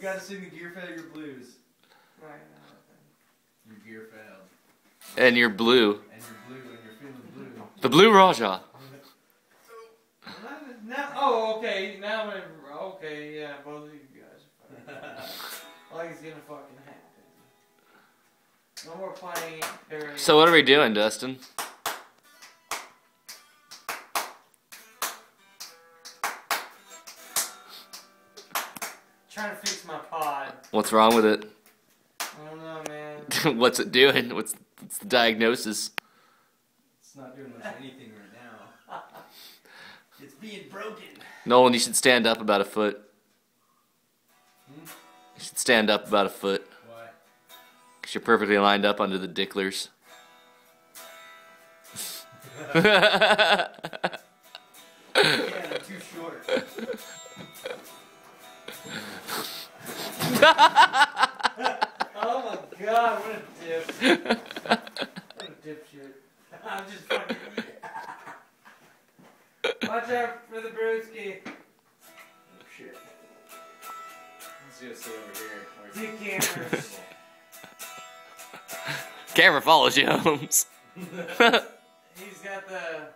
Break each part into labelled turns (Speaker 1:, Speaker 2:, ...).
Speaker 1: You gotta sing the gear failure blues.
Speaker 2: Right now,
Speaker 1: Your gear failed.
Speaker 3: And you're blue.
Speaker 1: And you're blue and you're feeling blue.
Speaker 3: The Blue Raja.
Speaker 2: now. Now, oh, okay. Now, we're- okay, yeah, both of you guys are fucking. like it's gonna fucking happen. No more playing. Harry.
Speaker 3: So what are we doing, Dustin?
Speaker 2: Trying to fix my pod.
Speaker 3: What's wrong with it?
Speaker 2: I don't know, man.
Speaker 3: what's it doing? What's, what's the diagnosis?
Speaker 1: It's not doing much anything right now. It's being broken.
Speaker 3: Nolan, you should stand up about a foot.
Speaker 1: Hmm?
Speaker 3: You should stand up about a foot.
Speaker 1: Why?
Speaker 3: Because you're perfectly lined up under the dicklers.
Speaker 1: Yeah, I'm too short.
Speaker 2: Oh my god, what a dip. What a dipshit. I'm just fucking. Watch out for the brewski. Oh shit.
Speaker 1: Let's just sit over here.
Speaker 2: Two cameras.
Speaker 3: Camera follows you, Holmes.
Speaker 2: He's got the.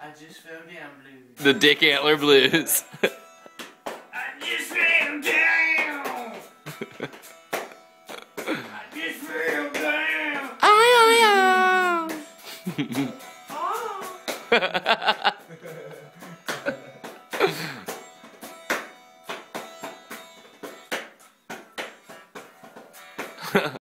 Speaker 2: I just fell down blues.
Speaker 3: the Dick Antler Blues.
Speaker 2: I just
Speaker 3: feel damn.
Speaker 2: oh.